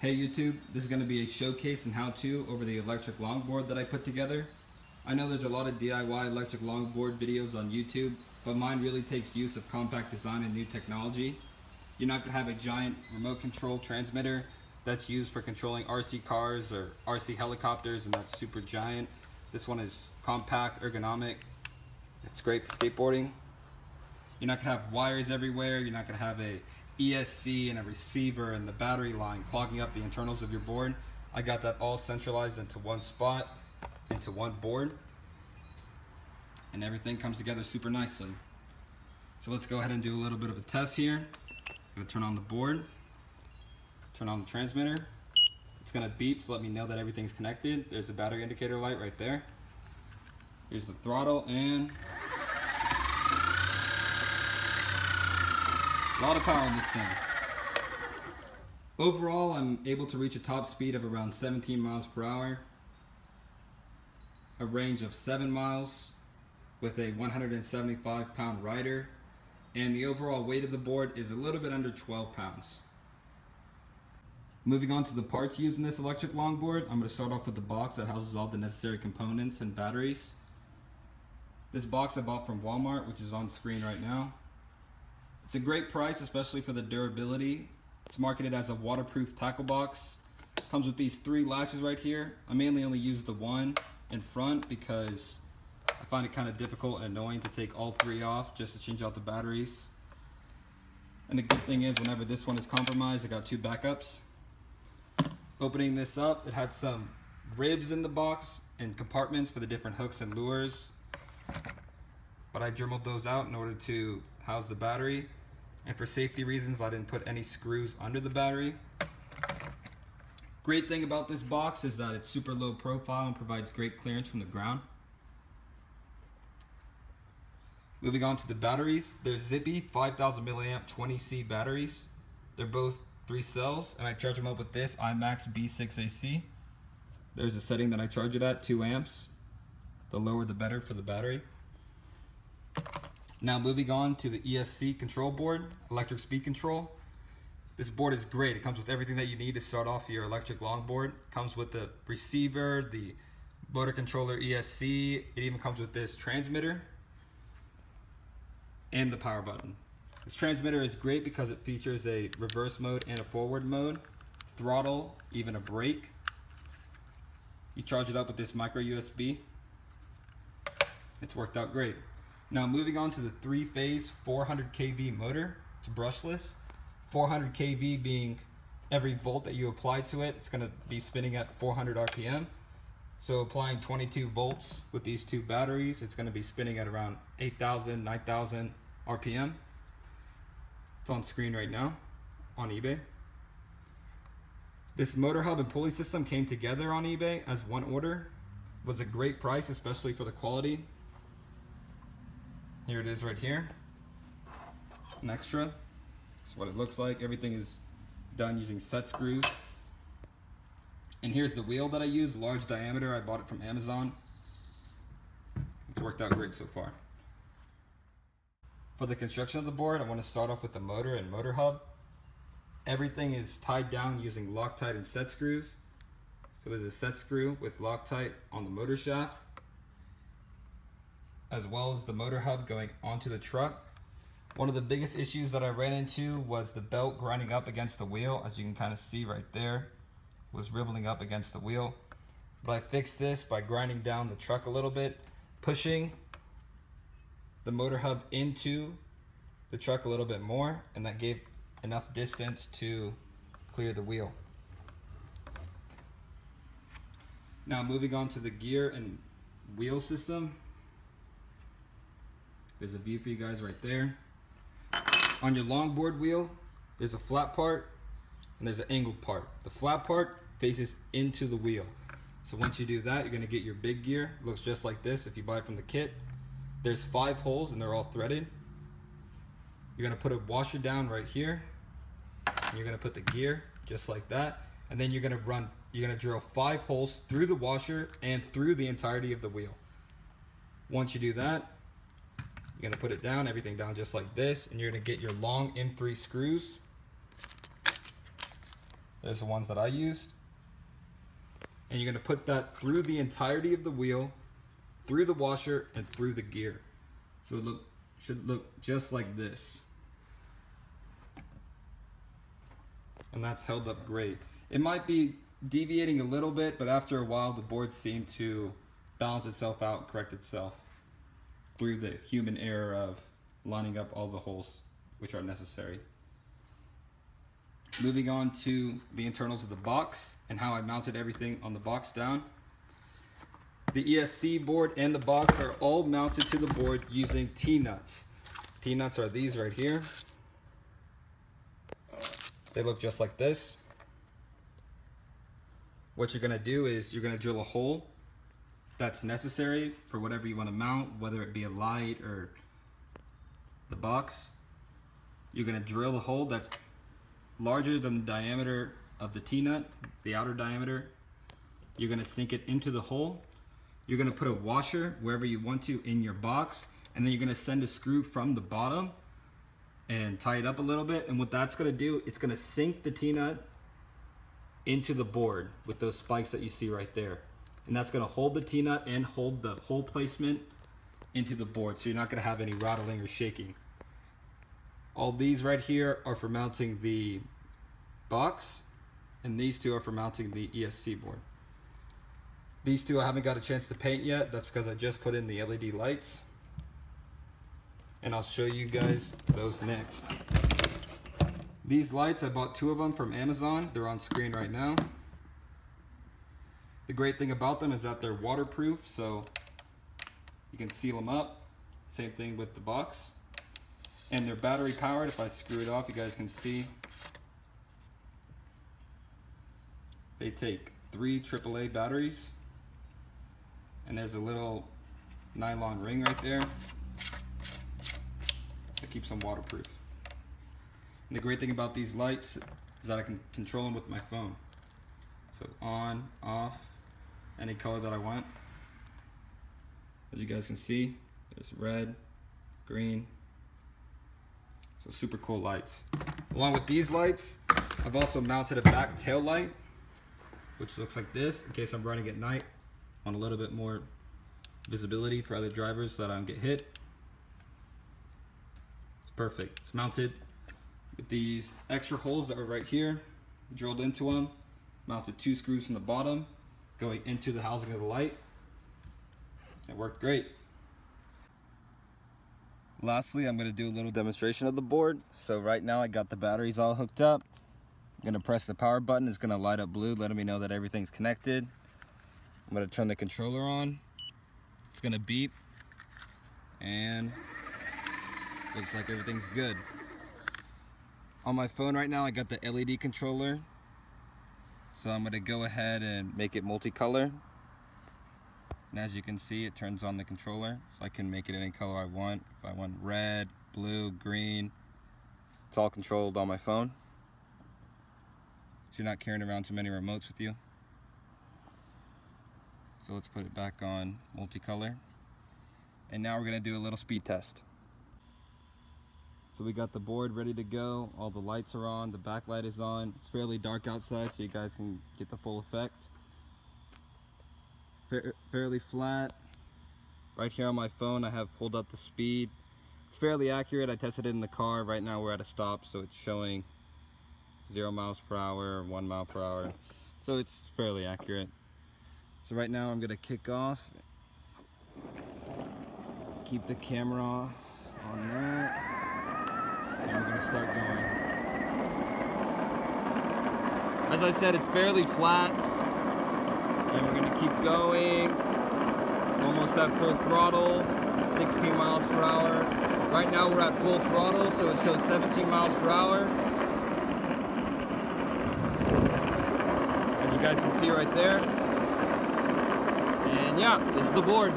Hey YouTube, this is going to be a showcase and how-to over the electric longboard that I put together. I know there's a lot of DIY electric longboard videos on YouTube, but mine really takes use of compact design and new technology. You're not going to have a giant remote control transmitter that's used for controlling RC cars or RC helicopters and that's super giant. This one is compact, ergonomic. It's great for skateboarding. You're not going to have wires everywhere. You're not going to have a ESC and a receiver and the battery line clogging up the internals of your board. I got that all centralized into one spot, into one board, and everything comes together super nicely. So let's go ahead and do a little bit of a test here. I'm gonna turn on the board, turn on the transmitter. It's gonna beep to let me know that everything's connected. There's a battery indicator light right there. Here's the throttle and A lot of power in this thing. Overall, I'm able to reach a top speed of around 17 miles per hour, a range of 7 miles with a 175 pound rider, and the overall weight of the board is a little bit under 12 pounds. Moving on to the parts used in this electric longboard, I'm going to start off with the box that houses all the necessary components and batteries. This box I bought from Walmart, which is on screen right now. It's a great price, especially for the durability. It's marketed as a waterproof tackle box. Comes with these three latches right here. I mainly only use the one in front because I find it kind of difficult and annoying to take all three off just to change out the batteries. And the good thing is whenever this one is compromised, I got two backups. Opening this up, it had some ribs in the box and compartments for the different hooks and lures. But I dremelled those out in order to house the battery. And for safety reasons, I didn't put any screws under the battery. Great thing about this box is that it's super low profile and provides great clearance from the ground. Moving on to the batteries, there's Zippy 5000 milliamp 20C batteries. They're both three cells and I charge them up with this IMAX B6AC. There's a setting that I charge it at, 2 amps. The lower the better for the battery. Now moving on to the ESC control board, electric speed control. This board is great. It comes with everything that you need to start off your electric longboard. It comes with the receiver, the motor controller ESC. It even comes with this transmitter and the power button. This transmitter is great because it features a reverse mode and a forward mode, throttle, even a brake. You charge it up with this micro USB. It's worked out great. Now moving on to the three-phase 400 kV motor, it's brushless. 400 kV being every volt that you apply to it, it's going to be spinning at 400 RPM. So applying 22 volts with these two batteries, it's going to be spinning at around 8,000, 9,000 RPM. It's on screen right now on eBay. This motor hub and pulley system came together on eBay as one order. It was a great price, especially for the quality. Here it is right here. An extra. That's what it looks like. Everything is done using set screws. And here's the wheel that I use, large diameter. I bought it from Amazon. It's worked out great so far. For the construction of the board, I want to start off with the motor and motor hub. Everything is tied down using Loctite and set screws. So there's a set screw with Loctite on the motor shaft as well as the motor hub going onto the truck. One of the biggest issues that I ran into was the belt grinding up against the wheel, as you can kind of see right there, was ribbling up against the wheel. But I fixed this by grinding down the truck a little bit, pushing the motor hub into the truck a little bit more, and that gave enough distance to clear the wheel. Now moving on to the gear and wheel system, there's a view for you guys right there. On your longboard wheel, there's a flat part and there's an angled part. The flat part faces into the wheel. So once you do that, you're gonna get your big gear. It looks just like this if you buy it from the kit. There's five holes and they're all threaded. You're gonna put a washer down right here. You're gonna put the gear just like that. And then you're gonna run, you're gonna drill five holes through the washer and through the entirety of the wheel. Once you do that, you're gonna put it down, everything down just like this, and you're gonna get your long M3 screws. There's the ones that I used. And you're gonna put that through the entirety of the wheel, through the washer, and through the gear. So it look should look just like this. And that's held up great. It might be deviating a little bit, but after a while the board seemed to balance itself out, correct itself through the human error of lining up all the holes which are necessary. Moving on to the internals of the box and how I mounted everything on the box down. The ESC board and the box are all mounted to the board using T-nuts. T-nuts are these right here. They look just like this. What you're gonna do is you're gonna drill a hole that's necessary for whatever you wanna mount, whether it be a light or the box. You're gonna drill a hole that's larger than the diameter of the T-nut, the outer diameter. You're gonna sink it into the hole. You're gonna put a washer wherever you want to in your box, and then you're gonna send a screw from the bottom and tie it up a little bit. And what that's gonna do, it's gonna sink the T-nut into the board with those spikes that you see right there. And that's gonna hold the T-nut and hold the hole placement into the board. So you're not gonna have any rattling or shaking. All these right here are for mounting the box and these two are for mounting the ESC board. These two I haven't got a chance to paint yet. That's because I just put in the LED lights. And I'll show you guys those next. These lights, I bought two of them from Amazon. They're on screen right now. The great thing about them is that they're waterproof, so you can seal them up. Same thing with the box. And they're battery powered. If I screw it off, you guys can see. They take three AAA batteries. And there's a little nylon ring right there that keeps them waterproof. And the great thing about these lights is that I can control them with my phone. So on, off, any color that I want. As you guys can see, there's red, green, so super cool lights. Along with these lights, I've also mounted a back tail light, which looks like this in case I'm running at night on a little bit more visibility for other drivers so that I don't get hit. It's perfect. It's mounted with these extra holes that are right here, drilled into them, mounted two screws from the bottom, going into the housing of the light. It worked great. Lastly, I'm gonna do a little demonstration of the board. So right now I got the batteries all hooked up. I'm gonna press the power button. It's gonna light up blue, letting me know that everything's connected. I'm gonna turn the controller on. It's gonna beep. And looks like everything's good. On my phone right now, I got the LED controller. So I'm gonna go ahead and make it multicolor. And as you can see, it turns on the controller. So I can make it any color I want. If I want red, blue, green, it's all controlled on my phone. So you're not carrying around too many remotes with you. So let's put it back on multicolor. And now we're gonna do a little speed test. So we got the board ready to go. All the lights are on, the backlight is on. It's fairly dark outside so you guys can get the full effect fairly flat. Right here on my phone I have pulled up the speed. It's fairly accurate. I tested it in the car. Right now we're at a stop so it's showing 0 miles per hour, 1 mile per hour. So it's fairly accurate. So right now I'm going to kick off. Keep the camera on that. Start going. As I said, it's fairly flat and we're gonna keep going. Almost at full throttle 16 miles per hour. Right now we're at full throttle so it shows 17 miles per hour. As you guys can see right there. And yeah this is the board